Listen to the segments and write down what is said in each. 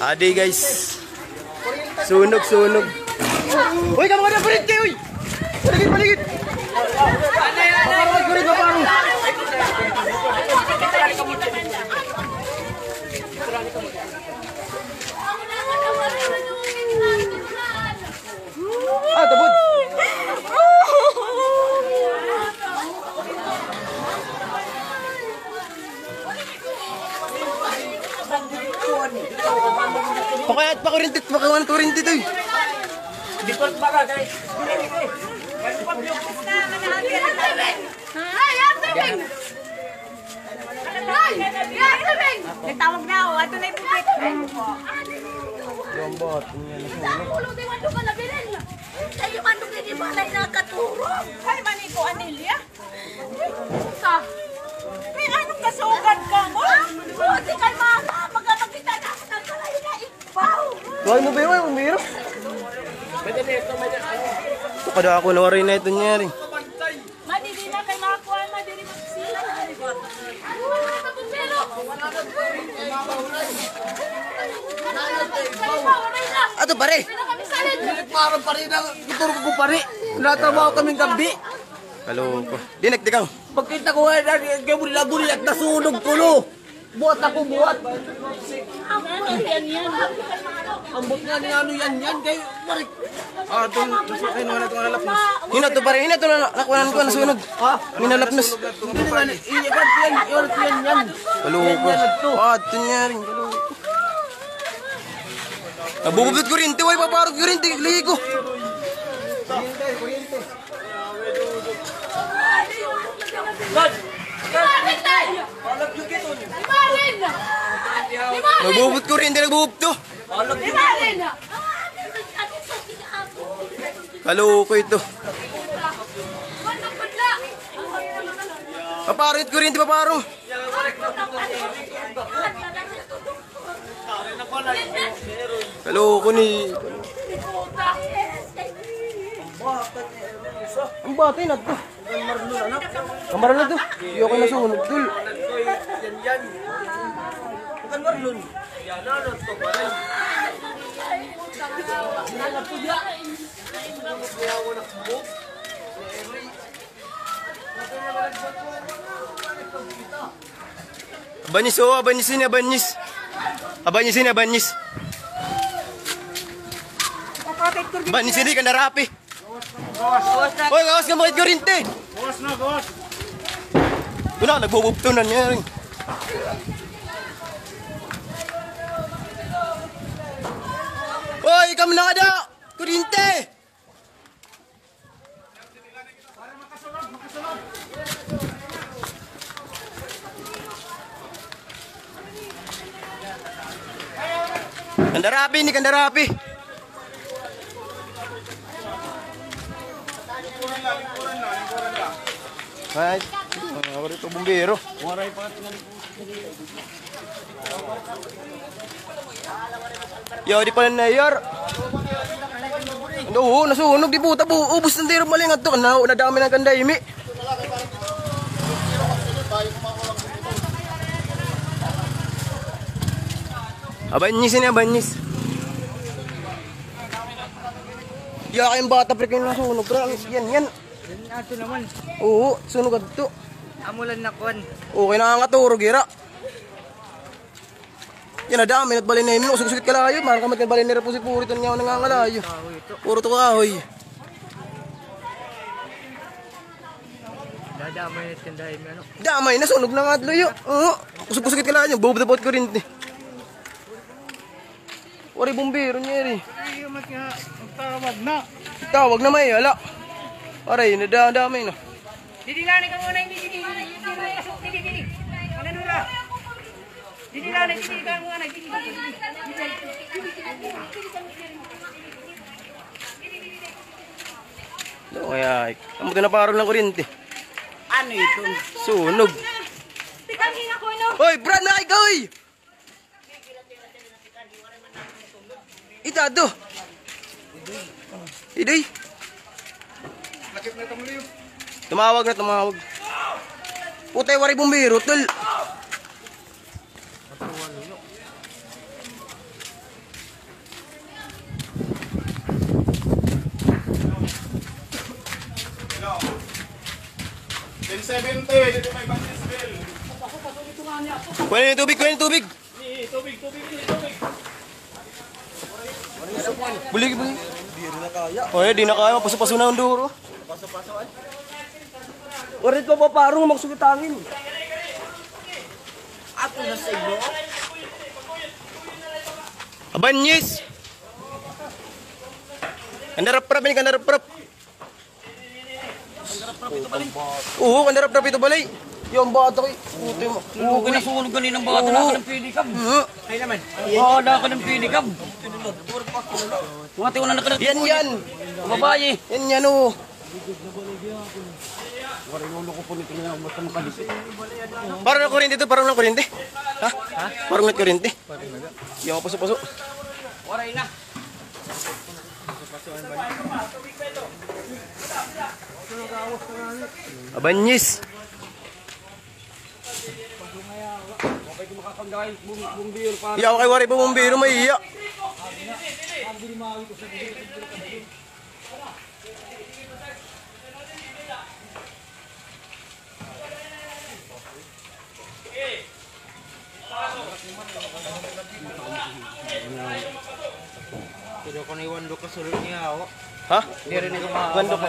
Adi guys. Sunog, sunog. Uy, kamu ada palit kayo, uy! Paligid, paligid! Paparot ko rin, paparot. Ah, Nagtawag na ako. Ato na yung pupit. Yung bot, Ulo di man ka na bilin. Sa'yo man nung hindi ba na nakatulong? Ay, maniko, Anelia. Sa? May anong kasugat ka mo? Buti kay mama. Magkakakita na ako ng kalayo na ipaw. Tuhay mo mo biro. Ito kada ako nawarin na ito niya rin. Madidi na kay makakuha. Madidi magsila. Ato pare. Parang pare na, ituro ko pare. Natabaho kaming gabi. Kaloko. Dinek, dikaw. Pagkita ko nga, kaya mo nilaguli at nasunog tulo. Buhat ako, buhat. Ambot nga ni ano yan yan, kayo, pare. Ah, ito. Ay, naman ito nalapnos. Hina to pare, hina to na nakunan ko nasunog. Ha? Minalapnos. Hindi nga, iyakan yan, iyakan yan yan. Kaloko. Ah, ito niya rin. Kaloko. Nabububot ko rin. Tiway, paparot ko rin. Ligi ko. Nabubot ko rin. Hindi nagbubot to. Kaloko ito. Paparot ko rin. Di paparong. Kaloko ni... Ang batay na to. Kamar na to. Iyo ko nasunog dul. Yan yan. Bukan marlon. Yan, ano to, pare. Abanis oh, abanis ini, abanis. Abanis ini, abanis. Abanis ini kan rapi. Oy, gawas ka makit kurinte. Gawas na, gawas. Wala, nagbubuktunan niya rin. Oy, kam na kada! Kurinte! Kandarapi ni Kandarapi. Ay, mga rito bumbero. Yo, di pala na yar. Oo, nasunog di puta bu. Ubus ng tiro malingat to. Na, nadami ng kandaymi. Abanyis ini abanyis. Ya kayong bata pre kayo nasunog. Pre, yan, yan. Ato naman, Oo, sunog adto. amulan na kwan. Okay na nga turo, gira. Yan na dami, at balin na yun. Usog-sugit ka layo. Marang kamat ka balin na po si Puro. Ito ako nangangalayo. Puro to kahoy. Dadamay na tindahin mo, ano? Damay na, sunog na nga at layo. Oo, usog-usugit ka layo. Bubot-bot ko rin. eh. Wari bumbero niya rin. Ay, magtawag na. Tawag na may, ala. Aray, nadadamay na. Didi na ka muna, hindi didi. Didi na ka muna, didi didi. Ano kaya, kamu na parol ng kuryente. Ano ito? Sunog. No? Hoy, Brad na ikaw, oy! Ita, to. Idoy. Tumawag na, tumawag. Putay, wari bumbiro, tol. Tuwan niyo. Hello. 1070, dito may business bill. Ako pa dito nga niya. Kunin yung tubig, kunin yung tubig. Ni, tubig, tubig, tubig. Buli, buli. Oh, di na kaya. Oh, di na kaya. Paso-paso na ang duro. Paso-paso ay. Warit pa pa parong magsugitangin. Na sa iyo. Abanyis! Kandarap-rap ini, kandarap-rap. Oo, kandarap-rap ito balay. Yung bata ko. Puti mo. Oo, kinasunog kanina ng bata na ako ng pinikam. Oo. Wala ka ng pinikam. Mga tiwala na ka ng Yan yan. babae. Yan yan oh. Parang na kuryente to, parang na kuryente. Ha? Ha? Parang na kuryente. Yung ako paso-paso. Waray na. Abanyis. Iyaw kay wari bumbiro may iya. Pero ko na iwan do kasulod niya ako. Ha? Hindi rin ito Gando ka.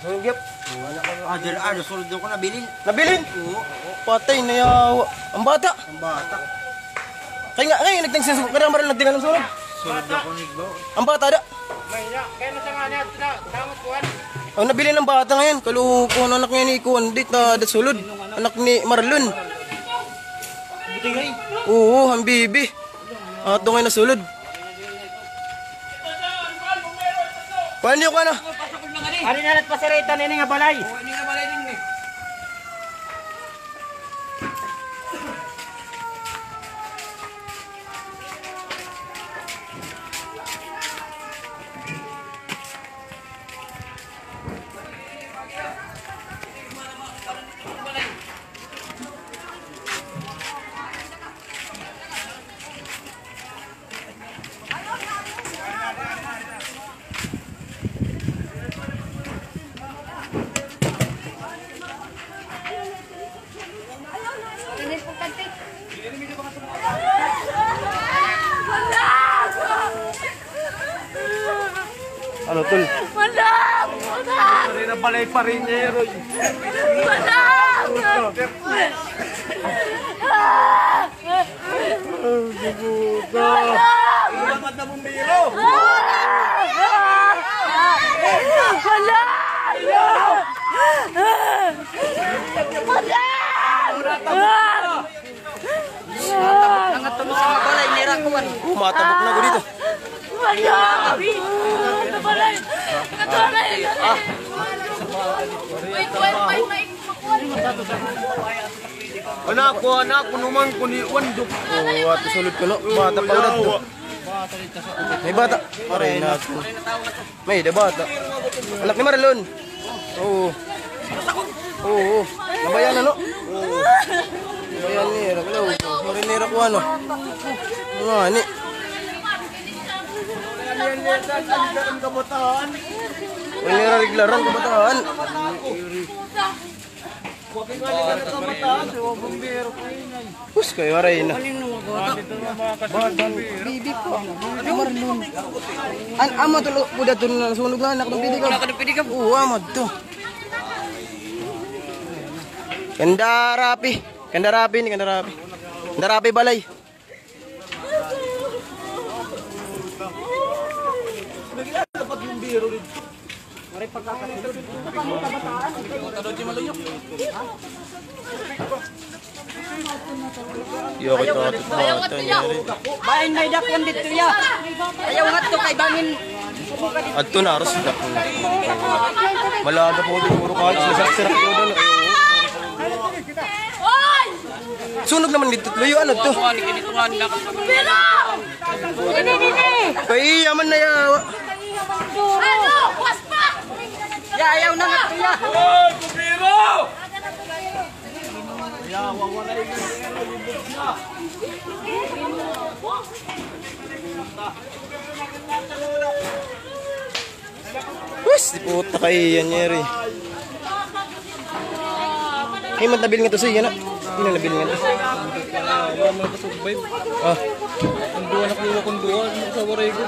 Sugip. Ah, dyan ah, sulod ko na bilin. Nabilin? Patay na yawa. Ang bata. Ang bata. Kaya nga, ngayon nagtagsisulog. Kaya maral nagtingan ng sulog. Sulod ako ni Gbo. Ang bata da. May na, kaya na sa nga niya, damot kuhan. Ang nabili ng bata ngayon, kaluko ang anak niya ni Kuan, dit na dat sulod. Anak ni Marlon. Oo, ang bibi. Ato ngayon na niyo kuan ah. Ari na na't pasarita nini nga balay. Malam! Ari na balay pa rin niya, Roy. Malam! Dapat na bumbiro. Angat to mo sa mga balay, nira ko man. Oh, matabok na ko dito. Wait, wait, wait, wait. Anak ko, anak ko naman ko ni Wandok. Oo, ato sulod ko no. Bata pa ulit to. May bata. Pare na to. May da bata. Anak ni Marlon. Oo. Oo. Nabayan na no. Oo. Nabayan ni Raklo. Pare ni Raklo ano. Nga ni. Ang kabataan. Pare ni Wakil nga na kabataan. Pus kayo aray na. Bibi ko. Marlon. An amo tulo buda to na sunog na anak ng bibi ko. Wala ka. Oo, amad to. Kandarapi. Kandarapi ni Kandarapi. Kandarapi balay. Yo, kay tatot bata niya rin. Bayan may dakwan dito ya. Ayaw nga to kay bangin. Adto na aros dak. Malaga po din puro kahit sisak-sirak ko doon. Sunog naman dito. Luyo ano to? Na. Pero! Nini, nini! Kay yaman na yawa. Ano? Ya, ayaw na nga to ya. Wes, di puta kay yan yeri. Ay, man nabil nga to siya, na. Hindi nabil nga to. Na. Ah, Kong duwa. Sa waray ko.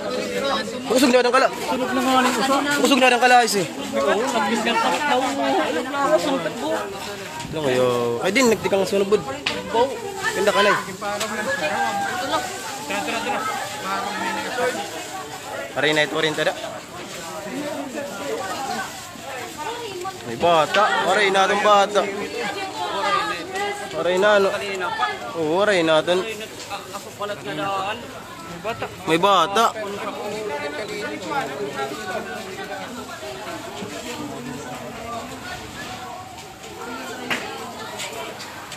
na ng kala. Sunog na nga ng usa. Na ng kala, eh. Oo, nagbis ka sa tao. Lakas ang takbo. Ano kayo? Ay din, nagtikang sunubod. Ganda ka na eh. Aray na ito rin tada. May bata. Aray na itong bata. Aray na ano. Oo, aray natin. May bata.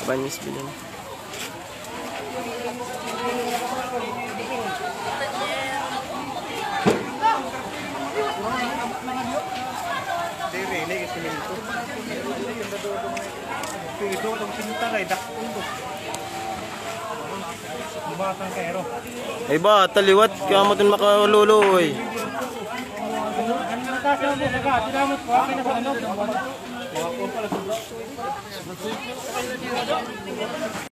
Banyis bilin. Ito, itong sinita kay Dakon ko. Bumatang kero. Ay bata, liwat. Kaya mo ito makaluluoy. Ano na kasi mo? Saka, tinamot ko. Akin na sa ano.